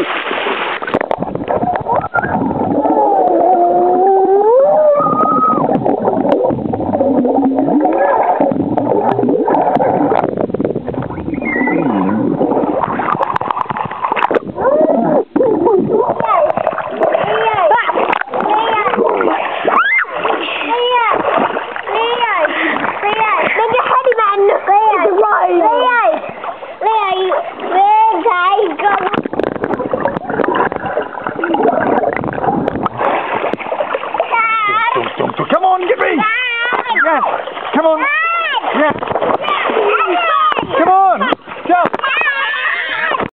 Woo!